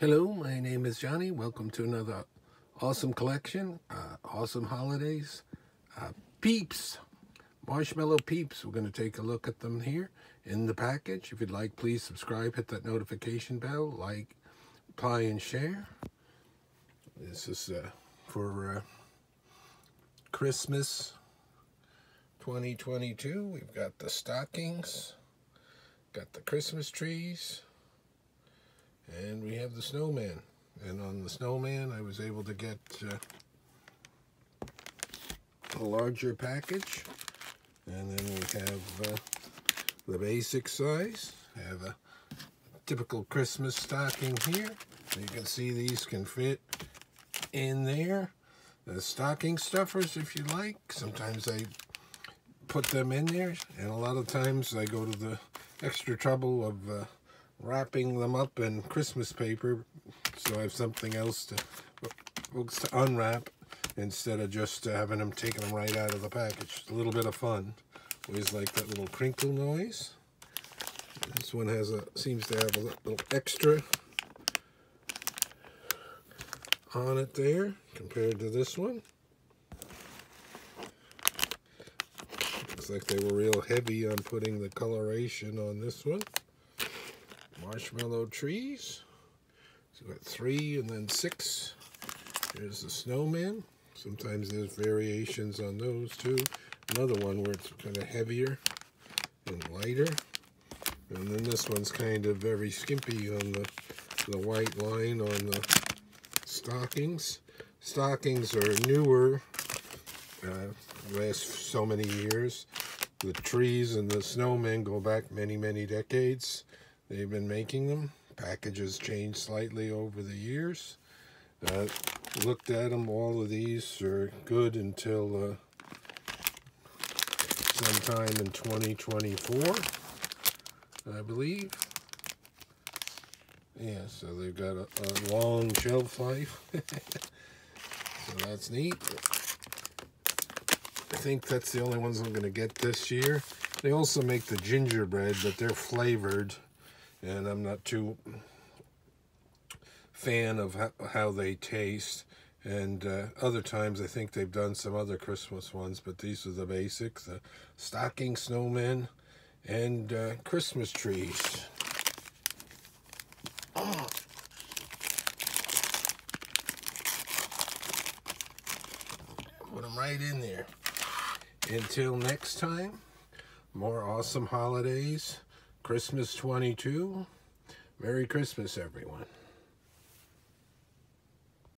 Hello, my name is Johnny. Welcome to another awesome collection, uh, awesome holidays. Uh, peeps, marshmallow peeps. We're going to take a look at them here in the package. If you'd like, please subscribe, hit that notification bell, like, apply, and share. This is uh, for uh, Christmas 2022. We've got the stockings, got the Christmas trees, have the snowman. And on the snowman, I was able to get uh, a larger package. And then we have uh, the basic size. I have a typical Christmas stocking here. You can see these can fit in there. The stocking stuffers, if you like. Sometimes I put them in there, and a lot of times I go to the extra trouble of uh, wrapping them up in Christmas paper so I have something else to to unwrap instead of just uh, having them taking them right out of the package. A little bit of fun. Always like that little crinkle noise. This one has a seems to have a little extra on it there compared to this one. Looks like they were real heavy on putting the coloration on this one. Marshmallow trees. So got three and then six. There's the snowman. Sometimes there's variations on those too. Another one where it's kind of heavier and lighter. And then this one's kind of very skimpy on the, the white line on the stockings. Stockings are newer, uh, last so many years. The trees and the snowmen go back many, many decades. They've been making them. Packages changed slightly over the years. Uh, looked at them, all of these are good until uh, sometime in 2024, I believe. Yeah, so they've got a, a long shelf life. so that's neat. I think that's the only ones I'm going to get this year. They also make the gingerbread, but they're flavored and I'm not too fan of how, they taste. And uh, other times I think they've done some other Christmas ones, but these are the basics. The stocking snowmen and uh, Christmas trees. Oh. Put them right in there. Until next time, more awesome holidays. Christmas 22. Merry Christmas, everyone.